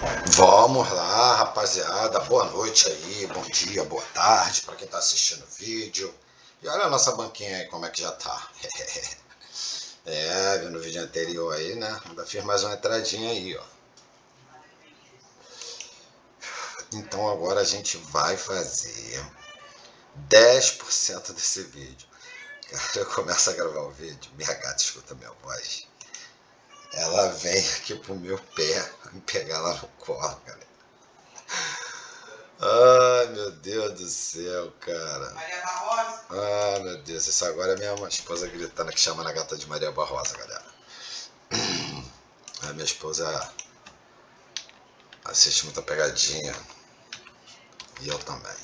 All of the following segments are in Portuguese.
Vamos lá, rapaziada. Boa noite aí, bom dia, boa tarde para quem está assistindo o vídeo. E olha a nossa banquinha aí, como é que já tá. é, viu no vídeo anterior aí, né? Ainda fiz mais uma entradinha aí, ó. Então agora a gente vai fazer 10% desse vídeo. Cara, eu começo a gravar o vídeo, minha gata escuta minha voz ela vem aqui pro meu pé me pegar lá no colo, galera. Ai, meu Deus do céu, cara. Maria Barrosa? Ah, meu Deus, isso agora é minha esposa gritando que chama na gata de Maria Barrosa, galera. A minha esposa assiste muita pegadinha. E eu também.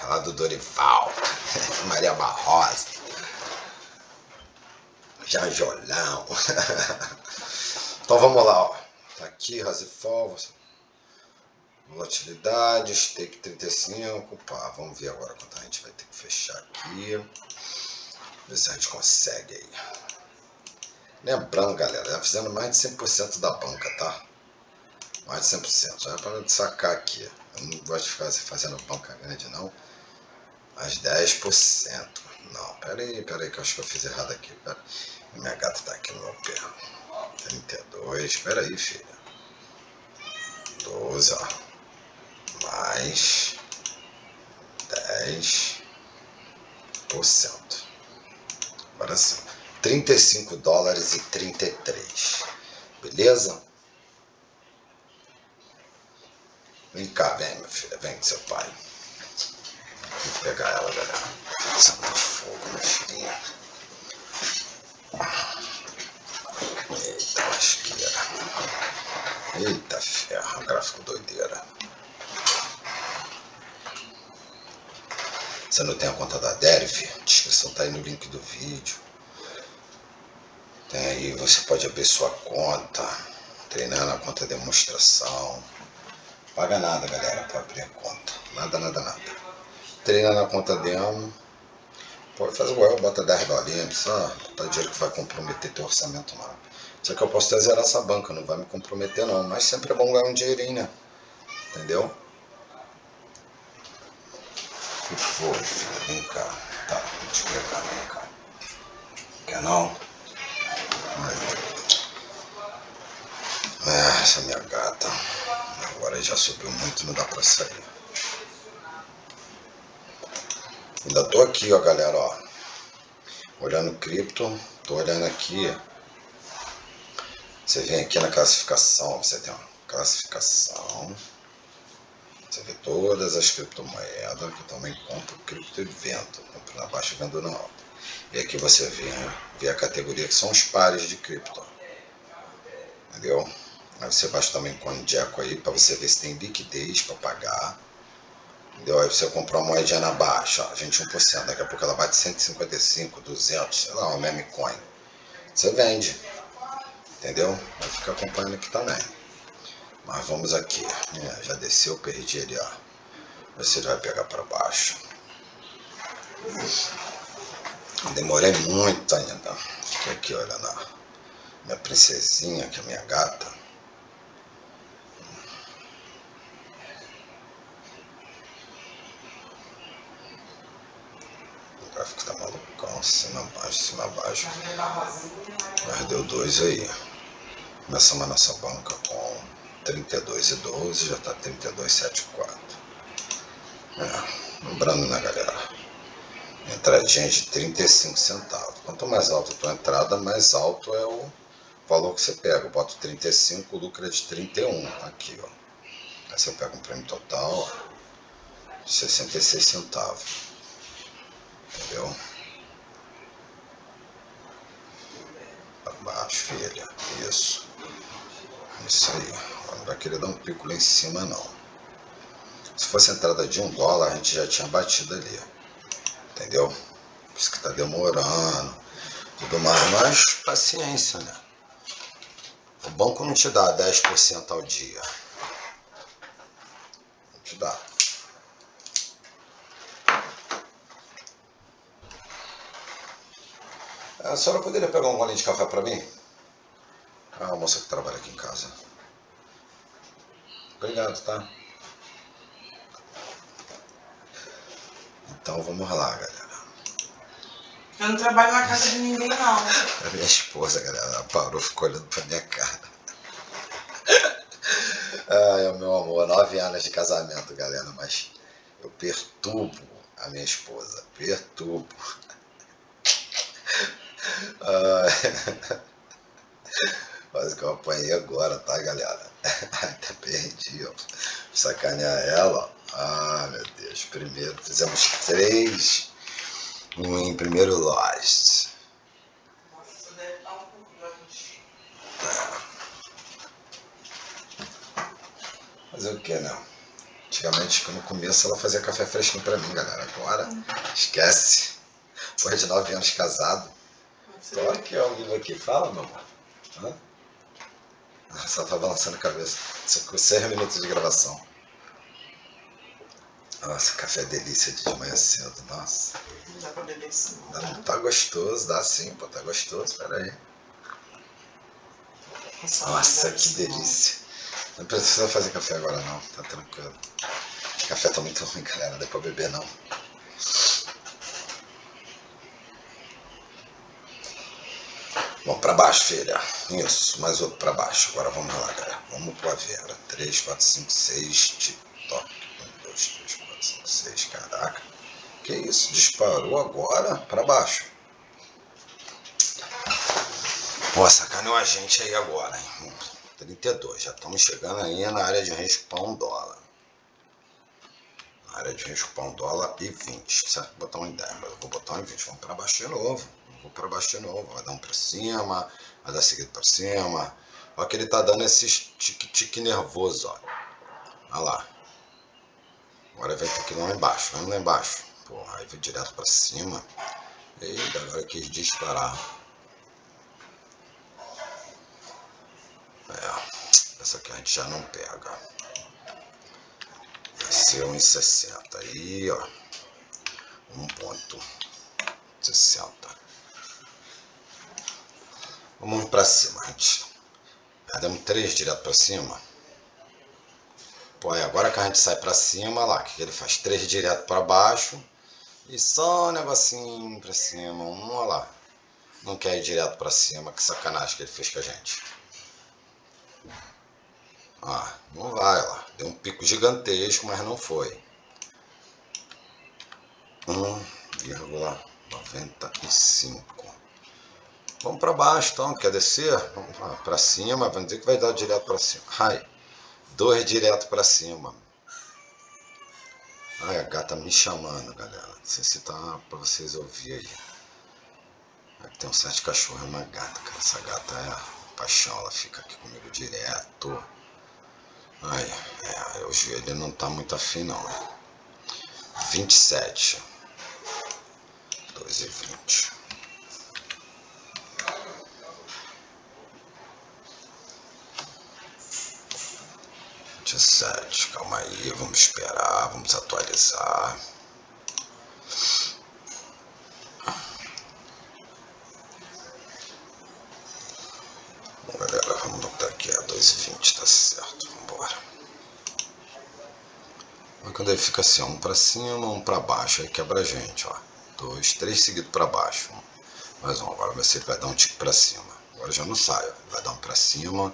Ela do Dorival, Maria Barrosa, Jajolão. Então vamos lá, ó. Tá aqui, Rasifol, volatilidade, stake 35. Pá, vamos ver agora quanto a gente vai ter que fechar aqui. Ver se a gente consegue aí. Lembrando, galera, já fizendo mais de 100% da banca, tá? Mais de 100%. Já é para sacar aqui. Eu não gosto de ficar fazendo banca grande, não. Mais 10%. Não, pera aí, pera aí, que eu acho que eu fiz errado aqui. Pera. Minha gata tá aqui no meu pé. 32, espera aí, filha. 12, ó. Mais 10%. Agora sim. 35 dólares e 33. Beleza? Vem cá, vem, minha filha. Vem com seu pai. Vou pegar ela, galera. Santo fogo, minha filhinha. Eita lasqueira. Eita ferro, gráfico doideira. Você não tem a conta da Derif? A descrição tá aí no link do vídeo. Tem aí, você pode abrir sua conta, treinar na conta demonstração. Paga nada, galera, para abrir a conta. Nada, nada, nada. Treina na conta demo. Pode fazer igual, bota 10 dolinhos, só tá dinheiro que vai comprometer teu orçamento não. Só que eu posso até zerar essa banca, não vai me comprometer não. Mas sempre é bom ganhar um dinheirinho, né? Entendeu? Que foi, filha? Vem cá. Tá, vou te pegar, vem cá. Quer não? É, essa minha gata. Agora já subiu muito, não dá pra sair. Ainda tô aqui, ó, galera, ó. Olhando cripto, tô olhando aqui você vem aqui na classificação, você tem uma classificação. Você vê todas as criptomoedas que também compram cripto e compro na baixa e vendo na alta. E aqui você vê, vê a categoria que são os pares de cripto. Entendeu? Aí você baixa também CoinGecko aí para você ver se tem liquidez para pagar. Entendeu? Aí você compra uma moedinha na baixa, ó, 21%, daqui a pouco ela bate 155, 200, sei lá, uma meme coin. Você vende. Entendeu? Vai ficar acompanhando aqui também. Mas vamos aqui. É, já desceu, perdi ele, ó. Ele vai pegar para baixo. Demorei muito ainda. Fiquei aqui olhando a minha princesinha, que é minha gata. O gráfico tá malucão, cima, baixo, cima, baixo. Mas deu dois aí. Começamos a nossa banca com 32,12, já está 32,74. É, lembrando, né, galera? Entradinha de 35 centavos. Quanto mais alto a tua entrada, mais alto é o valor que você pega. Eu boto 35, o lucro é de 31. Aqui, ó. Aí você pega um prêmio total de 66 centavos. Entendeu? Abaixo, filha. Isso. Isso aí. Não vai querer dar um pico lá em cima, não. Se fosse entrada de um dólar, a gente já tinha batido ali. Entendeu? Por isso que tá demorando. Tudo mais. Mas paciência, né? O banco não te dá 10% ao dia. Não te dá. A senhora poderia pegar um golinho de café para mim? Moça que trabalha aqui em casa. Obrigado, tá? Então vamos lá, galera. Eu não trabalho na casa de ninguém, não. A minha esposa, galera, ela parou, ficou olhando pra minha cara. Ai, meu amor, nove anos de casamento, galera, mas eu perturbo a minha esposa, perturbo. Ai. Quase que eu apanhei agora, tá, galera? Até perdi, ó. Sacanear ela, ó. Ah, meu Deus. Primeiro, fizemos três em primeiro Lost. Um. Fazer o que, né? Antigamente, no começo, ela fazia café fresquinho pra mim, galera. Agora, esquece. Depois de nove anos casado. Tô aqui, ó, o livro aqui. Fala, meu amor. Hã? Só tá balançando a cabeça. Com seis minutos de gravação. Nossa, café delícia de manhã cedo. Nossa. Não dá pra beber isso, não. Dá- Tá? Tá gostoso, dá sim, pô, tá gostoso. Pera aí. Nossa, não que não. delícia. Não precisa fazer café agora não, tá tranquilo. Café tá muito ruim, galera, não dá pra beber não. Vamos pra baixo, filha. Isso, mais outro pra baixo. Agora vamos lá, galera. Vamos pro Avera. 3, 4, 5, 6, TikTok. 1, 2, 3, 4, 5, 6. Caraca. Que isso? Disparou agora pra baixo. Pô, sacaneou a gente aí agora, hein? 32. Já estamos chegando aí na área de risco para um dólar. Na área de risco para um dólar e 20. Certo? Vou botar um em 10, mas eu vou botar um em 20. Vamos para baixo de novo. Vou para baixo de novo. Vai dar um para cima, vai dar seguido para cima. Olha que ele tá dando esses tique-tique nervoso, ó. Olha lá. Agora vem aqui lá embaixo. Vamos lá embaixo. Porra, aí vem direto para cima. Eita, agora quis disparar. É, essa aqui a gente já não pega. Desceu em 60. Aí, ó. Um ponto. 60. Vamos pra cima, gente. Já demos três direto pra cima. Pô, aí agora que a gente sai pra cima, lá, que, ele faz? Três direto pra baixo. E só um negocinho pra cima. Um, olha lá. Não quer ir direto pra cima. Que sacanagem que ele fez com a gente. Ah, não vai lá. Deu um pico gigantesco, mas não foi. 1,95. Vamos para baixo então, quer descer? Vamos para cima, vamos dizer que vai dar direto para cima. Ai, dois direto para cima. Ai, a gata me chamando, galera. Não sei se tá para vocês ouvirem aí. Aqui tem um sete cachorro e uma gata, cara. Essa gata é paixão, ela fica aqui comigo direto. Ai, é, o joelho não tá muito afim não. 27. 2 e 20. Dezessete, calma aí, vamos esperar, vamos atualizar. Bom, galera, vamos botar aqui a 2,20, tá certo, vambora. Mas quando ele fica assim, um pra cima, um pra baixo, aí quebra a gente, ó. Dois, três seguidos pra baixo. Mais um, agora vai ser vai dar um tique pra cima. Agora já não sai, ó. Vai dar um pra cima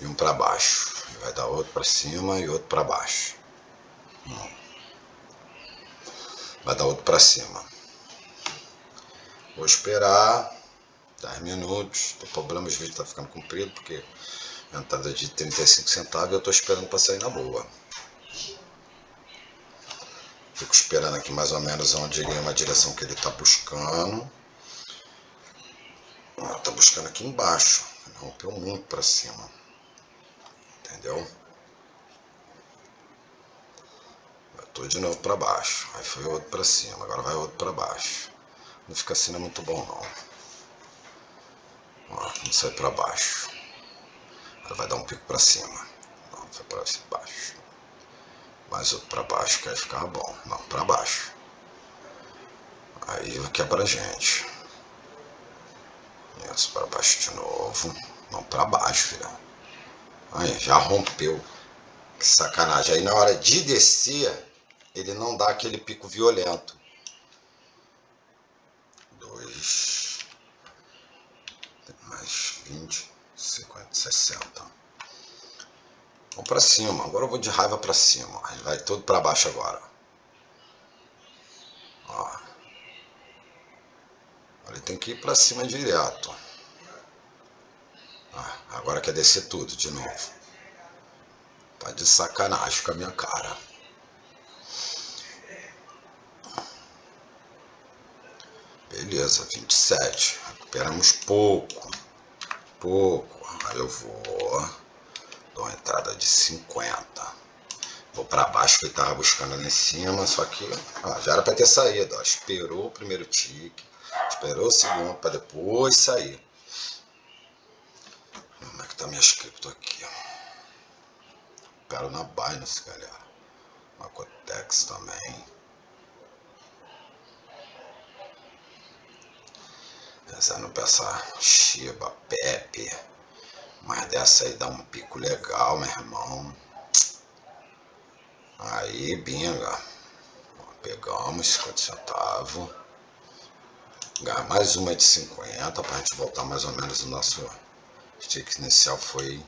e um pra baixo. Vai dar outro pra cima e outro pra baixo. Vai dar outro pra cima. Vou esperar 10 minutos. O problema, os vídeos tá ficando comprido porque a entrada de 35 centavos eu tô esperando para sair na boa. Fico esperando aqui mais ou menos onde ele é uma direção que ele tá buscando. Ó, tá buscando aqui embaixo. Rompeu muito para cima. Entendeu? Eu tô de novo para baixo. Aí foi outro para cima. Agora vai outro para baixo. Não fica assim, não é muito bom não. Ó, não sai para baixo. Agora vai dar um pico para cima. Não, foi para baixo. Mais outro para baixo, que aí ficava bom. Não, para baixo. Aí quebra a gente. Isso, para baixo de novo. Não, para baixo, filhão. Aí, já rompeu. Que sacanagem. Aí na hora de descer, ele não dá aquele pico violento. Dois. Mais 20, 50, 60. Vamos pra cima. Agora eu vou de raiva pra cima. Ele vai todo pra baixo agora. Ó. Ele tem que ir pra cima direto. Ah, agora quer descer tudo de novo. Tá de sacanagem com a minha cara. Beleza, 27. Recuperamos pouco. Pouco. Aí eu vou. Dou uma entrada de 50. Vou para baixo que ele tava buscando ali em cima. Só que ó, já era para ter saído. Ó. Esperou o primeiro tique. Esperou o segundo para depois sair. Que tá minha cripto aqui? Opero na Binance, galera. Na Cotex também. Pensando essa Shiba, Pepe. Mas dessa aí dá um pico legal, meu irmão. Aí, binga. Pegamos 50 centavos. Ganhar mais uma de 50 pra gente voltar mais ou menos o nosso stick inicial foi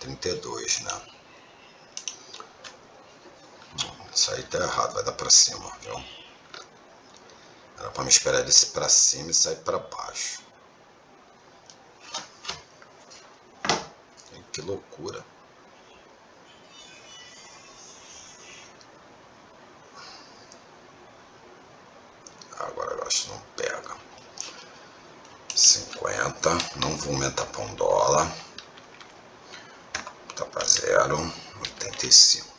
32, né? Isso aí tá errado, vai dar pra cima, viu? Era pra me esperar ele pra cima e sair pra baixo. Que loucura. Vou aumentar pra um dólar. Tá pra zero. 85.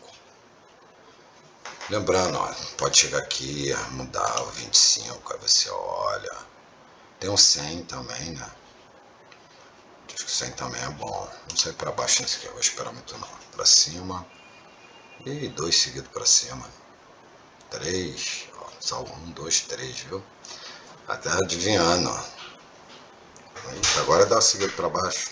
Lembrando, ó, pode chegar aqui, mudar o 25, aí você olha. Tem o 100 também, né? Acho que 100 também é bom. Não sai para baixo nesse aqui, eu vou esperar muito não. Para cima. E dois seguidos para cima. Três. Ó, só um, dois, três, viu? Até adivinhando, ó. Agora dá o seguido para baixo.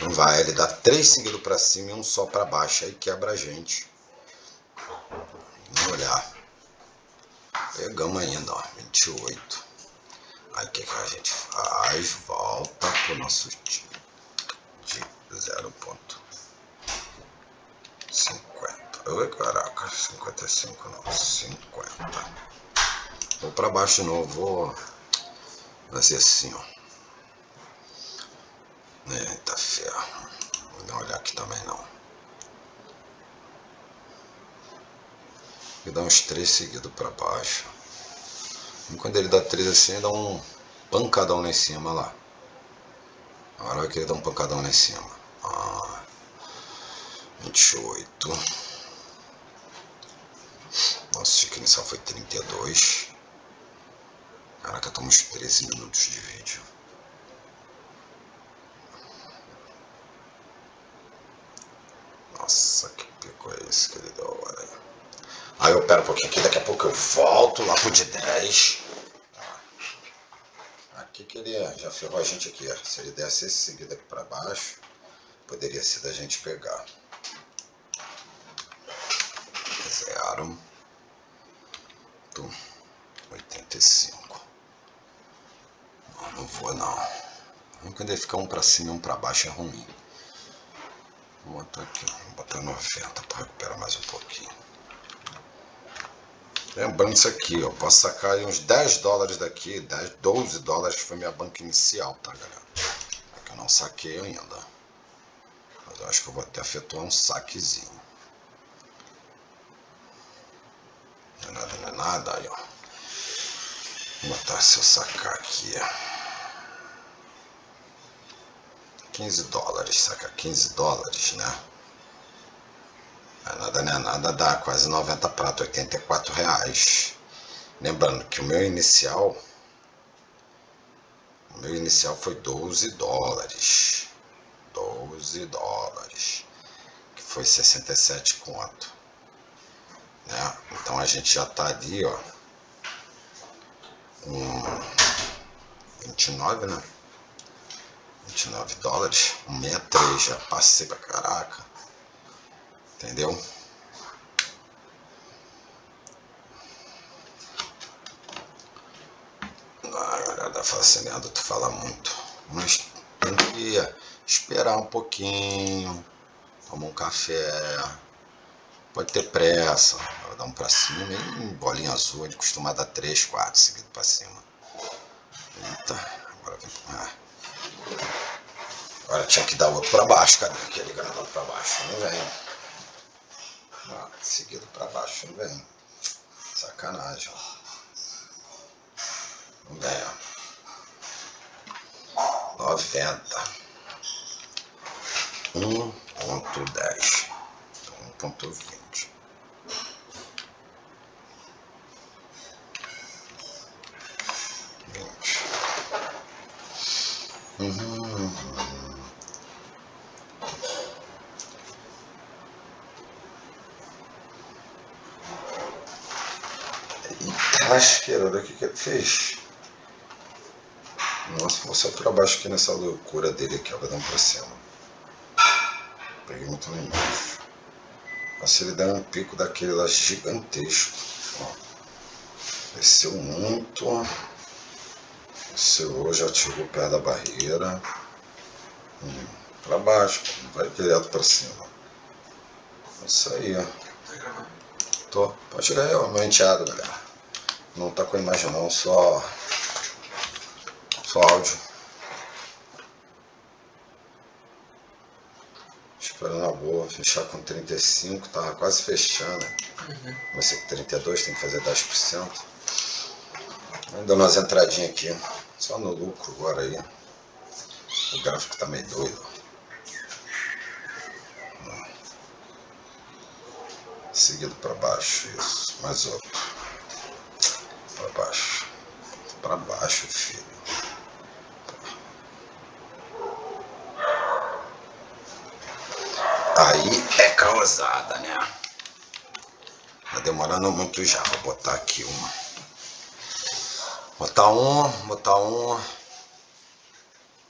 Não vai, ele dá três seguidos para cima e um só para baixo. Aí quebra a gente. Vamos olhar. Pegamos ainda, ó, 28. Aí o que, que a gente faz? Volta pro nosso time de 0.50. Oi, caraca, 55 não, 50. Vou pra baixo de novo, vou fazer assim, ó. Eita ferro. Vou dar uma olhar aqui também não. e dá uns três seguidos para baixo. E quando ele dá três assim, dá um pancadão lá em cima lá. Agora que ele dá um pancadão lá em cima. Ah, 28. Nossa, chique inicial foi 32. Caraca, estamos 13 minutos de vídeo. Nossa, que pico esse que ele deu agora? Aí eu pero um pouquinho aqui, daqui a pouco eu volto lá pro de 10. Aqui que ele já ferrou a gente aqui. Se ele desse esse seguido aqui para baixo, poderia ser da gente pegar. Zero. 85. Não, não vou não. Quando ele ficar um para cima e um para baixo é ruim. Vou botar aqui, vou botar 90 para recuperar mais um pouquinho. Lembrando isso aqui, ó, posso sacar uns 10 dólares daqui, 10, 12 dólares foi minha banca inicial, tá galera? É que eu não saquei ainda. Mas eu acho que eu vou até efetuar um saquezinho. Não é nada, não é nada, aí ó. Vou botar se eu sacar aqui, ó. 15 dólares, saca 15 dólares, né? Nada nem é nada dá quase 90 pratos, 84 reais. Lembrando que o meu inicial, o meu inicial foi 12 dólares. 12 dólares. Que foi 67 conto. Né? Então a gente já tá ali, ó. Com 29, né? 29 dólares. 163, já passei pra caraca. Entendeu? Ah, galera da fascinada, tu fala muito. Mas tem que esperar um pouquinho, tomar um café. Pode ter pressa, dar um pra cima e bolinha azul, ele costuma dar 3, 4 seguido pra cima. Eita, agora vem. Ah. Agora tinha que dar outro pra baixo, cadê aquele granado pra baixo? Não vem. Ah, seguido pra baixo não vem. Sacanagem, ó. Não vem, ó. 90. 1.10. 1.20. Uhum. Lasqueira, olha o que, que ele fez. Nossa, vou só pra baixo aqui nessa loucura dele aqui, ó, vai dar um pra cima. Peguei muito lá embaixo. Nossa, ele dá um pico daquele lá gigantesco. Ó. Desceu muito. Desceu, já chegou perto da barreira. Hum, pra baixo, vai direto pra cima. Isso aí, ó. Tô. Pode tirar aí, ó, meu enteado, galera. Não tá com a imagem não, só. Só áudio. Esperando a boa, fechar com 35, tava quase fechando. Uhum. Comecei com 32, tem que fazer 10%. Dando umas entradinhas aqui. Só no lucro agora aí. O gráfico tá meio doido. Seguido para baixo, isso. Mais outro. Para baixo. Para baixo, filho. Aí é causada, né? Tá demorando muito já. Vou botar aqui uma. Botar um, botar um.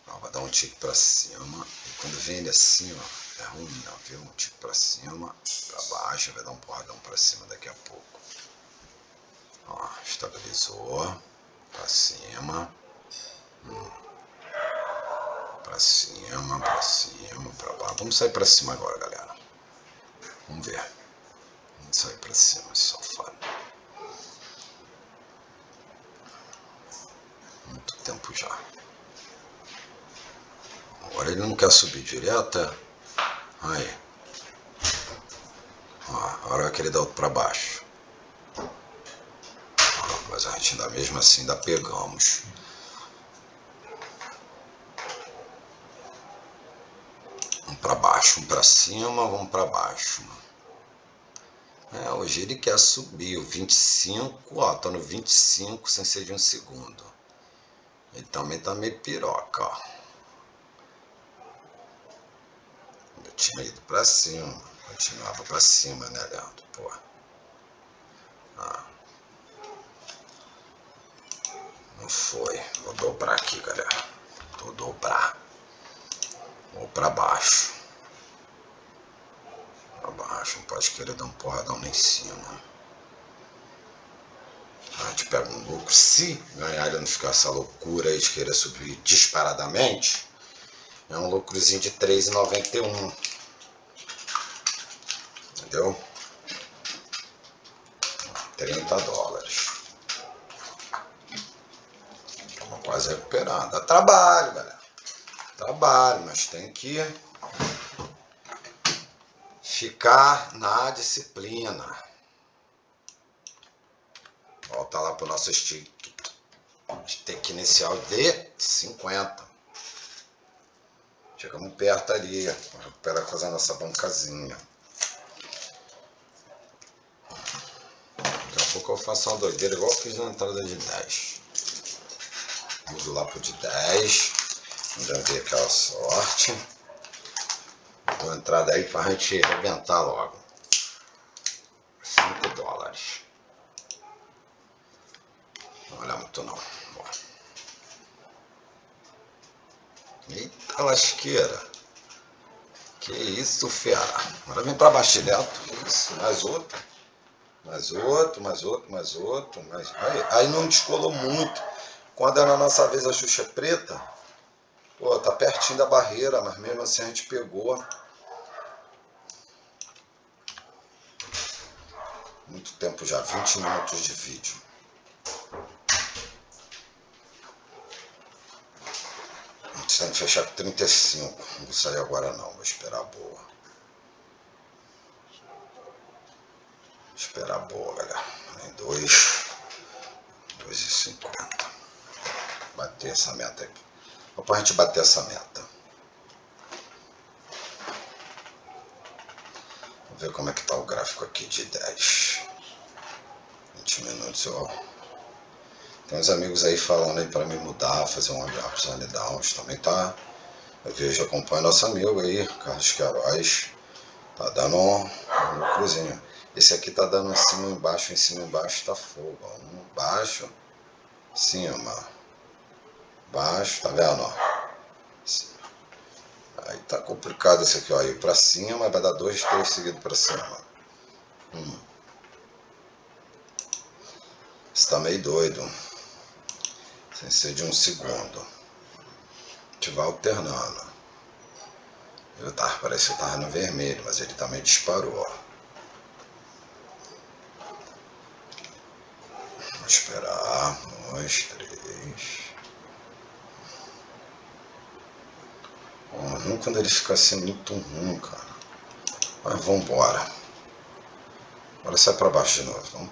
Ó, vou dar um tique pra cima. E quando vem ele assim, ó, é ruim, ó, viu? Um tique pra cima, pra baixo, vai dar um porradão pra cima daqui a pouco. Ó, estabilizou. Pra cima. Hum. Pra cima, pra cima, pra baixo. Vamos sair pra cima agora, galera. Vamos ver. Vamos sair pra cima, esse sofá. Tempo já. Agora ele não quer subir direto, é? Aí. Ó, agora vai querer dar outro pra baixo. Ó, mas a gente ainda mesmo assim ainda pegamos. Um pra baixo, um pra cima, vamos pra baixo. É, hoje ele quer subir o 25, ó, tá no 25 sem ser de um segundo. Ele também tá meio piroca, ó. Eu tinha ido pra cima, continuava pra cima, né, Leandro? Pô. Ah. Não foi. Vou dobrar aqui, galera. Vou dobrar. Vou pra baixo. Pra baixo. Não pode querer dar um porradão lá em cima. A gente pega um lucro. Se ganhar ele não ficar essa loucura aí de querer subir disparadamente, é um lucrozinho de 3,91. Entendeu? 30 dólares. Estamos quase recuperando. Dá trabalho, galera. Trabalho, mas tem que ficar na disciplina. Para o nosso stick inicial de 50. Chegamos perto ali. Vamos recuperar fazer a nossa bancazinha. Daqui a pouco eu faço uma doideira igual eu fiz na entrada de 10. Mudo lá pro de 10. Ainda ver aquela sorte. Vou entrar daí pra gente arrebentar logo. 5 dólares. Não olha muito não. Bom. Eita lasqueira. Que isso, fiara. Agora vem para baixo direto. Isso, mais outro. Mais outro, mais outro, mais outro. Mais... Aí, aí não descolou muito. Quando é na nossa vez a Xuxa é preta, pô, tá pertinho da barreira, mas mesmo assim a gente pegou. Muito tempo já, 20 minutos de vídeo. Tem que fechar com 35. Não vou sair agora não, vou esperar a boa. Vou esperar a boa, galera. Em 2, 2,50. Bater essa meta aqui. Vou pra gente bater essa meta. Vamos ver como é que tá o gráfico aqui de 10. 20 minutos, ó. Tem uns amigos aí falando aí para me mudar, fazer um olhar pros Downs. Também tá. Eu vejo, acompanho nosso amigo aí, Carlos Queiroz. Tá dando um, um cruzinho. Esse aqui tá dando em cima embaixo, em cima embaixo tá fogo. Ó. Um baixo, cima, baixo, tá vendo? Ó? Aí tá complicado esse aqui, ó. Ir pra cima, vai dar dois, três seguidos pra cima. Hum. Você tá meio doido. Sem ser de um segundo. A gente vai alternando. Eu tava, parece que tava no vermelho, mas ele também disparou, ó. Vou esperar. Dois, três. ruim quando ele fica assim muito ruim, cara. Mas vambora. Agora sai pra baixo de novo. Vamos.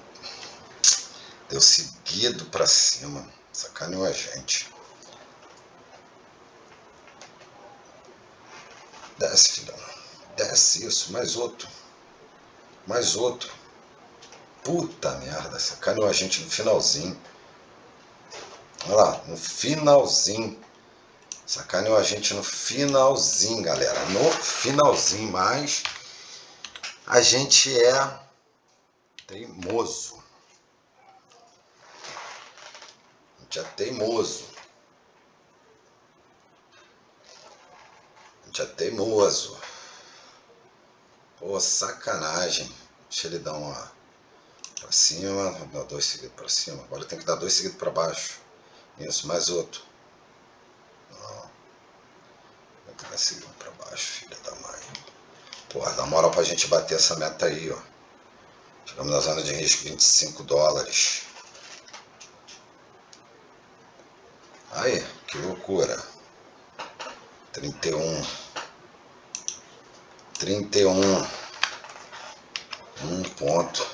Deu seguido pra cima. Sacaneou a gente. Desce, filhão. Desce isso. Mais outro. Mais outro. Puta merda. Sacaneou a gente no finalzinho. Olha lá. No finalzinho. Sacaneou a gente no finalzinho, galera. No finalzinho, mas a gente é teimoso. A gente é teimoso. A gente é teimoso. Pô, sacanagem. Deixa ele dar uma pra cima, dar dois seguidos pra cima. Agora tem que dar dois seguidos pra baixo. Isso, mais outro. Vai seguindo pra baixo, filha da mãe. Porra, dá moral pra gente bater essa meta aí, ó. Chegamos na zona de risco 25 dólares. Aí, que loucura. 31. 31. Um ponto.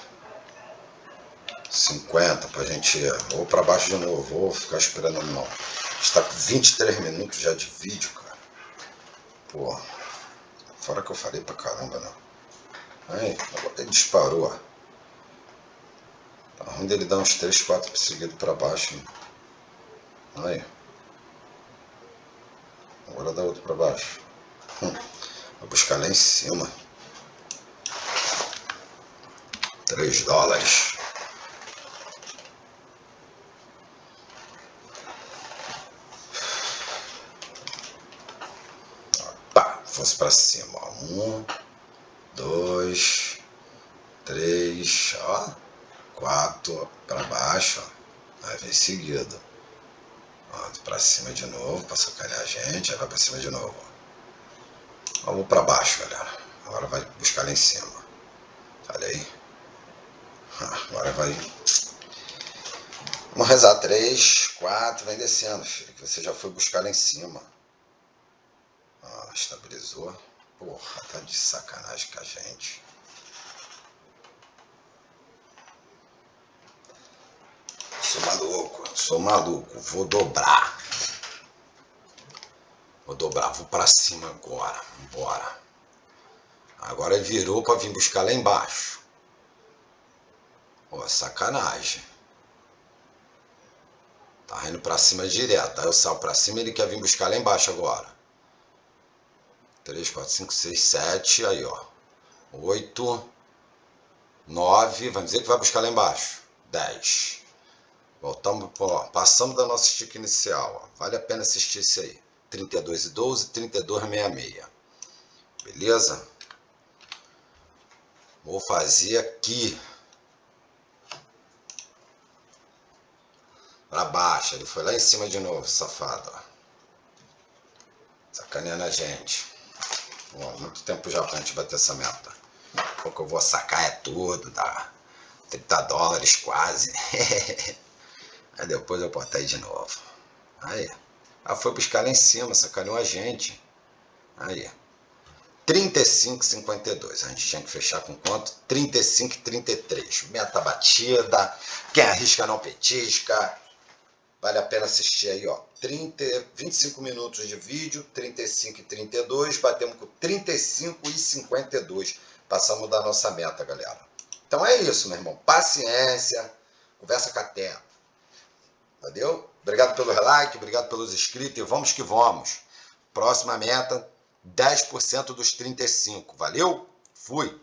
50 pra gente ir. Vou pra baixo de novo. Vou ficar esperando não. Está com 23 minutos já de vídeo, cara. Pô, fora que eu falei pra caramba, não. Aí, agora ele disparou. Tá ruim dele dar uns 3, 4 seguidos pra baixo, hein? Aí. Agora dá outro pra baixo. Hum. Vou buscar lá em cima. 3 dólares. fosse para cima. Um, dois, três, ó, quatro para baixo, ó. aí vem seguido. Para cima de novo, para sacanear a gente, aí vai para cima de novo. Vamos para baixo, galera. Agora vai buscar lá em cima. Olha aí. Agora vai. Vamos rezar três, quatro, vem descendo, filho, que você já foi buscar lá em cima estabilizou. Porra, tá de sacanagem com a gente. Sou maluco, sou maluco. Vou dobrar. Vou dobrar, vou pra cima agora. Bora. Agora ele virou pra vir buscar lá embaixo. Ó, sacanagem. Tá indo pra cima direto. Aí eu saio pra cima e ele quer vir buscar lá embaixo agora. 3, 4, 5, 6, 7, aí ó, 8, 9, vamos dizer que vai buscar lá embaixo, 10. Voltamos, ó, passamos da nossa estica inicial, ó. vale a pena assistir isso aí. 32 e 12, 32, 66. Beleza? Vou fazer aqui. Pra baixo. Ele foi lá em cima de novo, safado. Sacaneando a gente. muito tempo já pra gente bater essa meta. O que eu vou sacar é tudo, dá 30 dólares quase. Aí depois eu botei de novo. Aí. Ah, foi buscar lá em cima, sacaneou a gente. Aí. 35,52. A gente tinha que fechar com quanto? 35,33. Meta batida. Quem arrisca não petisca. Vale a pena assistir aí, ó. 30, 25 minutos de vídeo, 35 e 32. Batemos com 35 e 52. Passamos da nossa meta, galera. Então é isso, meu irmão. Paciência. Conversa com a terra. Valeu? Obrigado pelo like, obrigado pelos inscritos e vamos que vamos. Próxima meta, 10% dos 35. Valeu? Fui!